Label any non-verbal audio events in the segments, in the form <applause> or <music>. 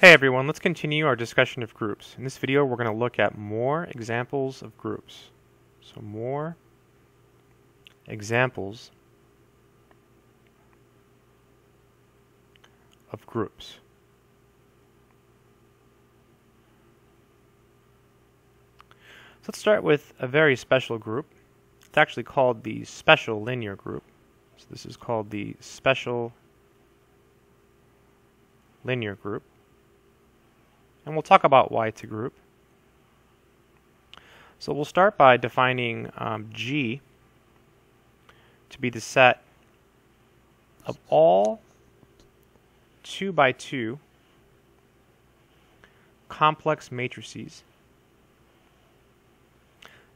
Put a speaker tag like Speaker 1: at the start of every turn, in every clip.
Speaker 1: Hey everyone, let's continue our discussion of groups. In this video we're going to look at more examples of groups. So more examples of groups. So let's start with a very special group. It's actually called the special linear group. So this is called the special linear group. And we'll talk about why it's a group. So we'll start by defining um, G to be the set of all 2 by 2 complex matrices.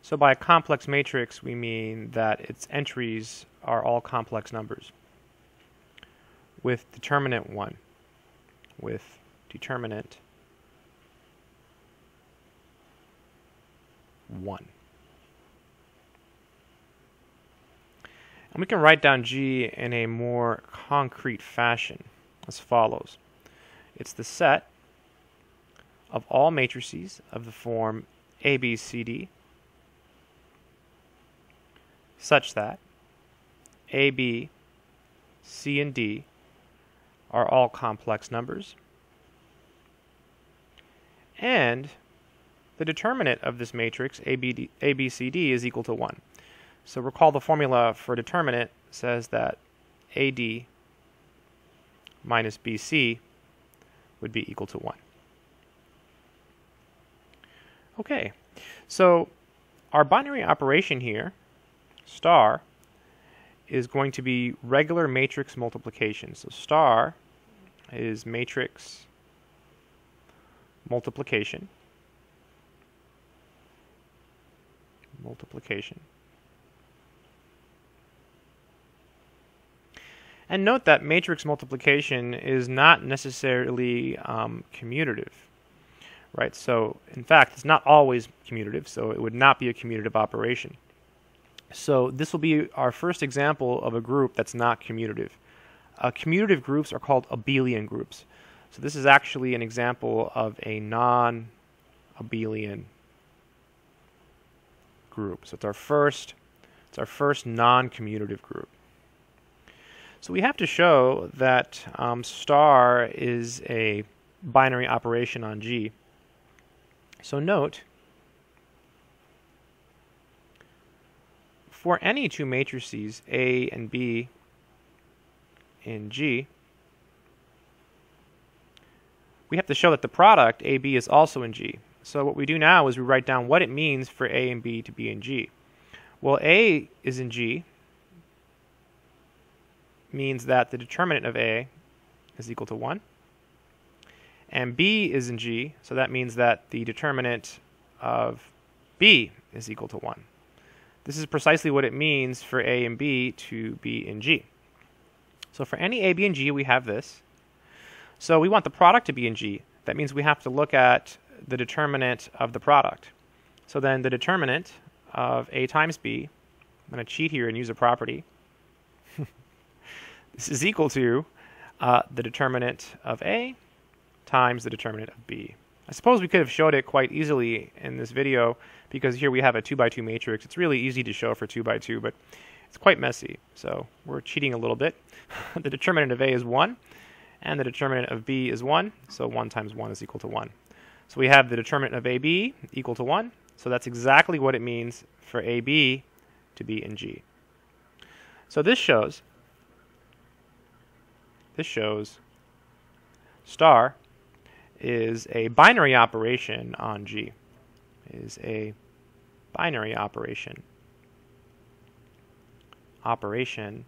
Speaker 1: So by a complex matrix, we mean that its entries are all complex numbers with determinant 1, with determinant 1. And we can write down G in a more concrete fashion as follows. It's the set of all matrices of the form ABCD such that A, B, C, and D are all complex numbers and the determinant of this matrix, ABCD, is equal to 1. So recall the formula for determinant says that AD minus BC would be equal to 1. Okay, so our binary operation here, star, is going to be regular matrix multiplication. So star is matrix multiplication. Multiplication. And note that matrix multiplication is not necessarily um, commutative, right? So, in fact, it's not always commutative, so it would not be a commutative operation. So this will be our first example of a group that's not commutative. Uh, commutative groups are called abelian groups. So this is actually an example of a non-abelian group. So it's our first, it's our first non-commutative group. So we have to show that um, star is a binary operation on G. So note, for any two matrices, A and B in G, we have to show that the product AB is also in G. So what we do now is we write down what it means for A and B to be in G. Well, A is in G means that the determinant of A is equal to 1. And B is in G, so that means that the determinant of B is equal to 1. This is precisely what it means for A and B to be in G. So for any A, B, and G, we have this. So we want the product to be in G. That means we have to look at the determinant of the product. So then the determinant of A times B, I'm going to cheat here and use a property. <laughs> this is equal to uh, the determinant of A times the determinant of B. I suppose we could have showed it quite easily in this video because here we have a 2 by 2 matrix. It's really easy to show for 2 by 2, but it's quite messy. So we're cheating a little bit. <laughs> the determinant of A is 1, and the determinant of B is 1, so 1 times 1 is equal to 1. So we have the determinant of AB equal to 1. So that's exactly what it means for AB to be in G. So this shows this shows star is a binary operation on G. Is a binary operation operation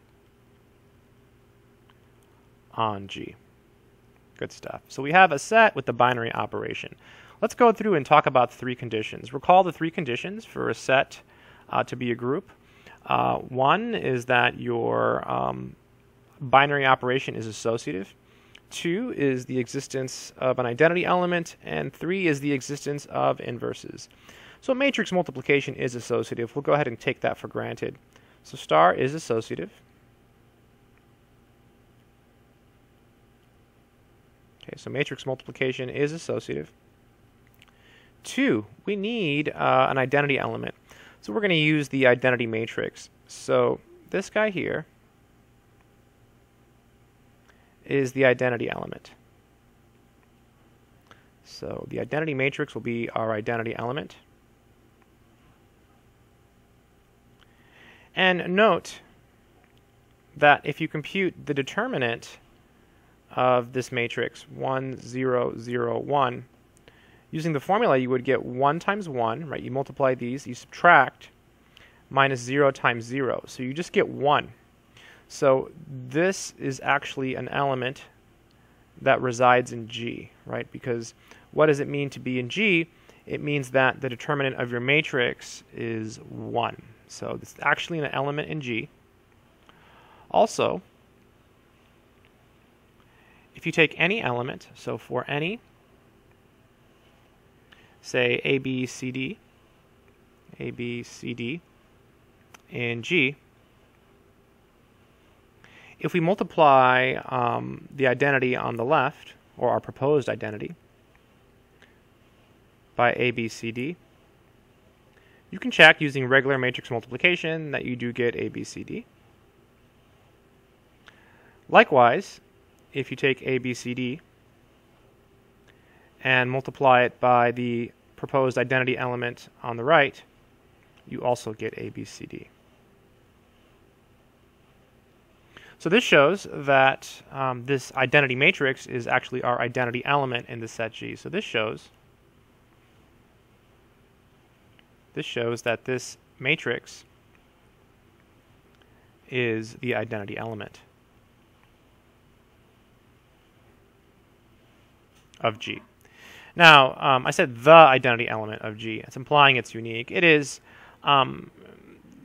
Speaker 1: on G. Good stuff. So we have a set with the binary operation. Let's go through and talk about three conditions. Recall the three conditions for a set uh, to be a group. Uh, one is that your um, binary operation is associative. Two is the existence of an identity element. And three is the existence of inverses. So matrix multiplication is associative. We'll go ahead and take that for granted. So star is associative. Okay, so matrix multiplication is associative. Two, we need uh, an identity element. So we're going to use the identity matrix. So this guy here is the identity element. So the identity matrix will be our identity element. And note that if you compute the determinant of this matrix, 1, 0, 0, 1, using the formula you would get 1 times 1, right? You multiply these, you subtract minus 0 times 0. So you just get 1. So this is actually an element that resides in G, right? Because what does it mean to be in G? It means that the determinant of your matrix is 1. So it's actually an element in G. Also, if you take any element, so for any, say A, B, C, D, A, B, C, D, and G, if we multiply um, the identity on the left, or our proposed identity, by A, B, C, D, you can check using regular matrix multiplication that you do get A, B, C, D. Likewise, if you take A, B, C, D and multiply it by the proposed identity element on the right, you also get A, B, C, D. So this shows that um, this identity matrix is actually our identity element in the set G. So this shows this shows that this matrix is the identity element of G. Now, um, I said the identity element of G. It's implying it's unique. It is. Um,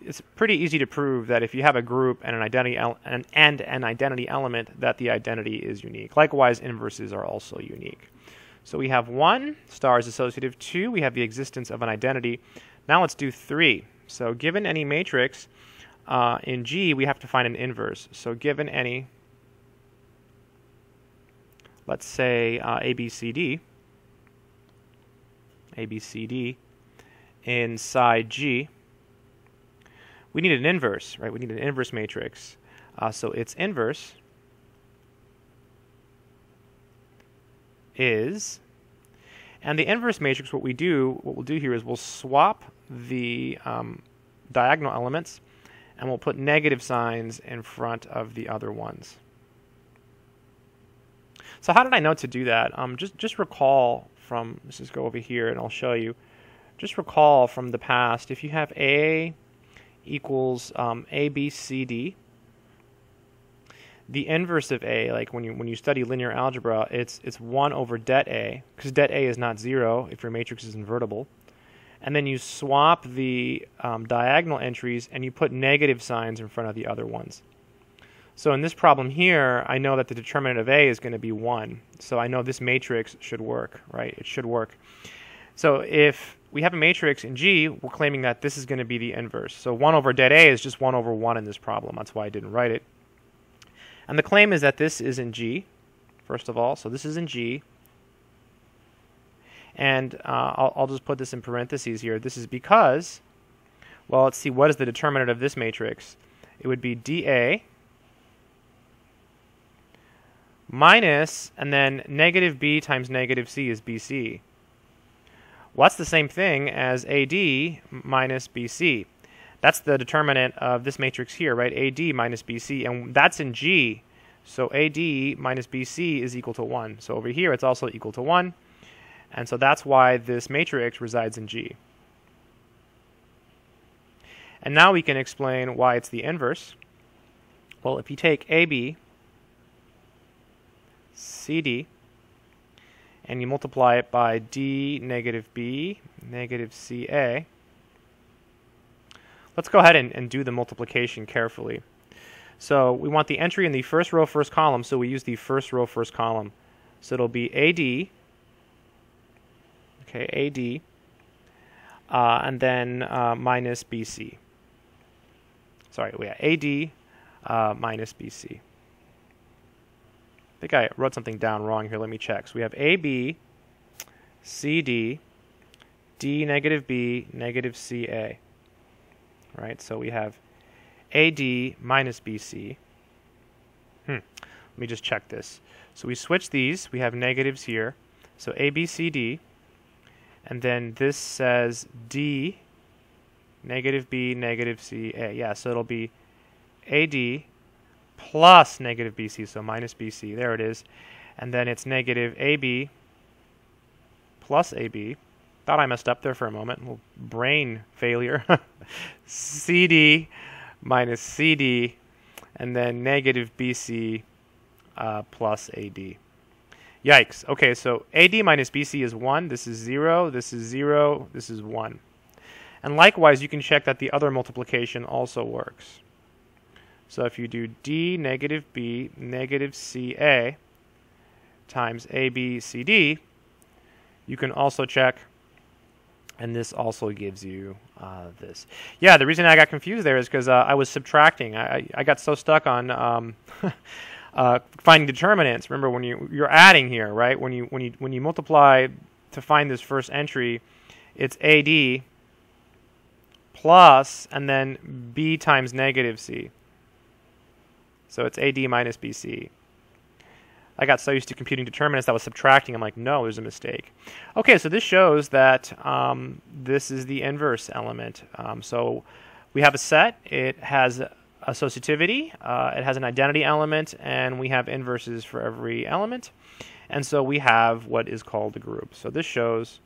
Speaker 1: it's pretty easy to prove that if you have a group and an identity and, and an identity element, that the identity is unique. Likewise, inverses are also unique. So we have one star is associative. Two, we have the existence of an identity. Now let's do three. So given any matrix uh, in G, we have to find an inverse. So given any, let's say uh, ABCD, ABCD inside G, we need an inverse, right? We need an inverse matrix. Uh, so its inverse is, and the inverse matrix, what we do, what we'll do here is we'll swap the um, diagonal elements and we'll put negative signs in front of the other ones. So how did I know to do that? Um, just just recall from let's just go over here and I'll show you. Just recall from the past if you have A equals um, A, B, C, D. The inverse of A, like when you when you study linear algebra, it's it's one over det A, because det A is not zero if your matrix is invertible. And then you swap the um, diagonal entries and you put negative signs in front of the other ones. So in this problem here, I know that the determinant of A is going to be 1. So I know this matrix should work, right? It should work. So if we have a matrix in G, we're claiming that this is going to be the inverse. So 1 over det A is just 1 over 1 in this problem. That's why I didn't write it. And the claim is that this is in G, first of all. So this is in G. And uh, I'll, I'll just put this in parentheses here. This is because, well, let's see, what is the determinant of this matrix? It would be dA minus, and then negative b times negative c is bc. Well, that's the same thing as AD minus BC. That's the determinant of this matrix here, right? AD minus BC, and that's in G. So AD minus BC is equal to 1. So over here, it's also equal to 1. And so that's why this matrix resides in G. And now we can explain why it's the inverse. Well, if you take AB, CD, and you multiply it by d negative b negative ca. Let's go ahead and, and do the multiplication carefully. So we want the entry in the first row, first column, so we use the first row, first column. So it'll be AD, okay, AD, uh, and then uh, minus BC. Sorry, we have AD uh, minus BC. I think I wrote something down wrong here. Let me check. So we have AB, CD, D negative B, negative CA. Right, so we have AD minus BC. Hmm. Let me just check this. So we switch these. We have negatives here. So ABCD. And then this says D, negative B, negative CA. Yeah, so it'll be AD plus negative BC, so minus BC. There it is. And then it's negative AB plus AB. Thought I messed up there for a moment. Little brain failure. <laughs> CD minus CD, and then negative BC uh, plus AD. Yikes. Okay, so AD minus BC is 1. This is 0. This is 0. This is 1. And likewise, you can check that the other multiplication also works. So if you do D negative B negative CA times ABCD, you can also check, and this also gives you uh, this. Yeah, the reason I got confused there is because uh, I was subtracting. I, I got so stuck on um, <laughs> uh, finding determinants. Remember when you you're adding here, right? When you when you when you multiply to find this first entry, it's AD plus and then B times negative C. So it's AD minus BC. I got so used to computing determinants that was subtracting. I'm like, no, there's a mistake. Okay, so this shows that um, this is the inverse element. Um, so we have a set. It has associativity. Uh, it has an identity element, and we have inverses for every element. And so we have what is called a group. So this shows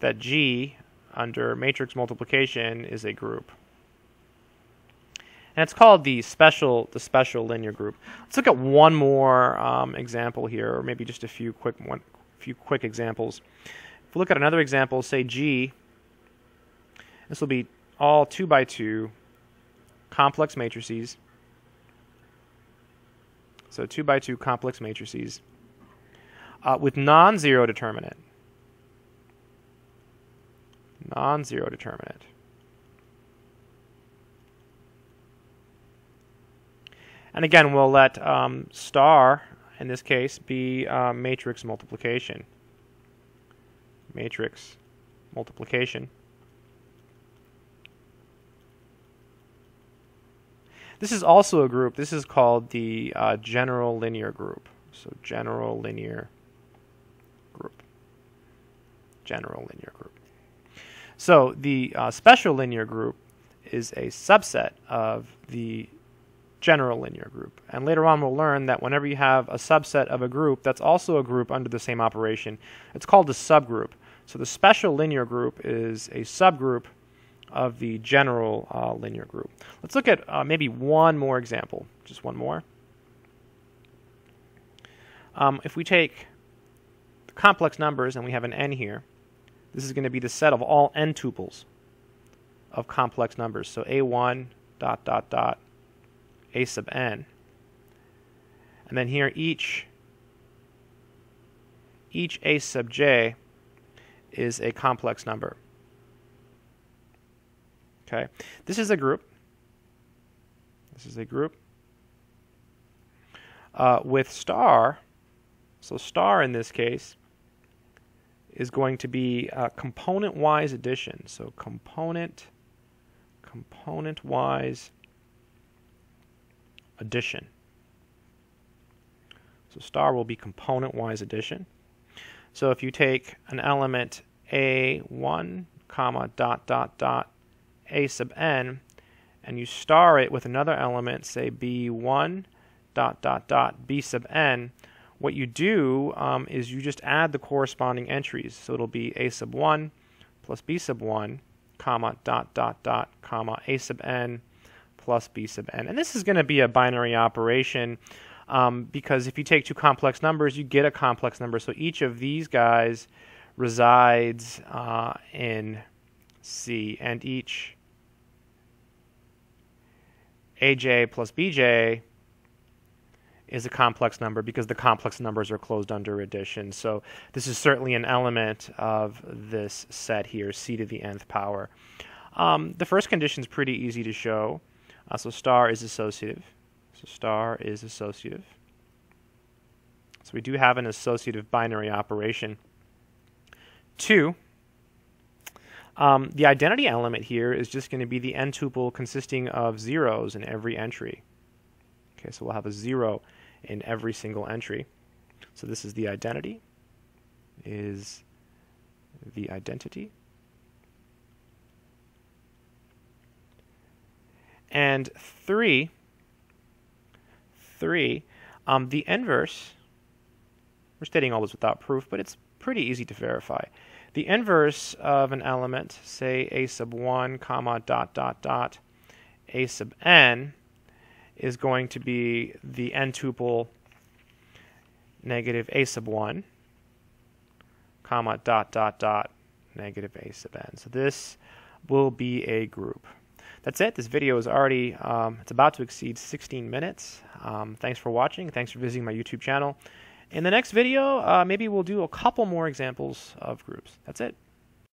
Speaker 1: that G under matrix multiplication is a group. And it's called the special the special linear group. Let's look at one more um, example here, or maybe just a few quick one, few quick examples. If we look at another example, say G, this will be all two by two complex matrices. So two by two complex matrices uh, with non-zero determinant non-zero determinant. And again, we'll let um, star, in this case, be uh, matrix multiplication. Matrix multiplication. This is also a group. This is called the uh, general linear group. So general linear group. General linear group. So the uh, special linear group is a subset of the general linear group. And later on we'll learn that whenever you have a subset of a group that's also a group under the same operation, it's called a subgroup. So the special linear group is a subgroup of the general uh, linear group. Let's look at uh, maybe one more example, just one more. Um, if we take complex numbers and we have an n here, this is going to be the set of all n tuples of complex numbers. So a1 dot dot dot a sub n. And then here each each a sub j is a complex number. Okay, this is a group. This is a group uh, with star. So star in this case is going to be component-wise addition. So component, component-wise addition. So star will be component-wise addition. So if you take an element a1, comma, dot, dot, dot, a sub n, and you star it with another element, say b1, dot, dot, dot, b sub n, what you do um, is you just add the corresponding entries. So it'll be a sub 1 plus b sub 1, comma, dot, dot, dot, comma, a sub n plus b sub n. And this is going to be a binary operation um, because if you take two complex numbers, you get a complex number. So each of these guys resides uh, in C, and each aj plus bj is a complex number because the complex numbers are closed under addition. So this is certainly an element of this set here, c to the nth power. Um, the first condition is pretty easy to show. Uh, so star is associative. So star is associative. So we do have an associative binary operation. Two, um, the identity element here is just going to be the n tuple consisting of zeros in every entry. Okay, so we'll have a zero in every single entry. So this is the identity, is the identity. And three, three, um, the inverse, we're stating all this without proof, but it's pretty easy to verify. The inverse of an element, say a sub 1 comma dot dot dot a sub n, is going to be the n tuple negative a sub 1 comma dot dot dot negative a sub n. So this will be a group. That's it. This video is already, um, it's about to exceed 16 minutes. Um, thanks for watching. Thanks for visiting my YouTube channel. In the next video, uh, maybe we'll do a couple more examples of groups. That's it.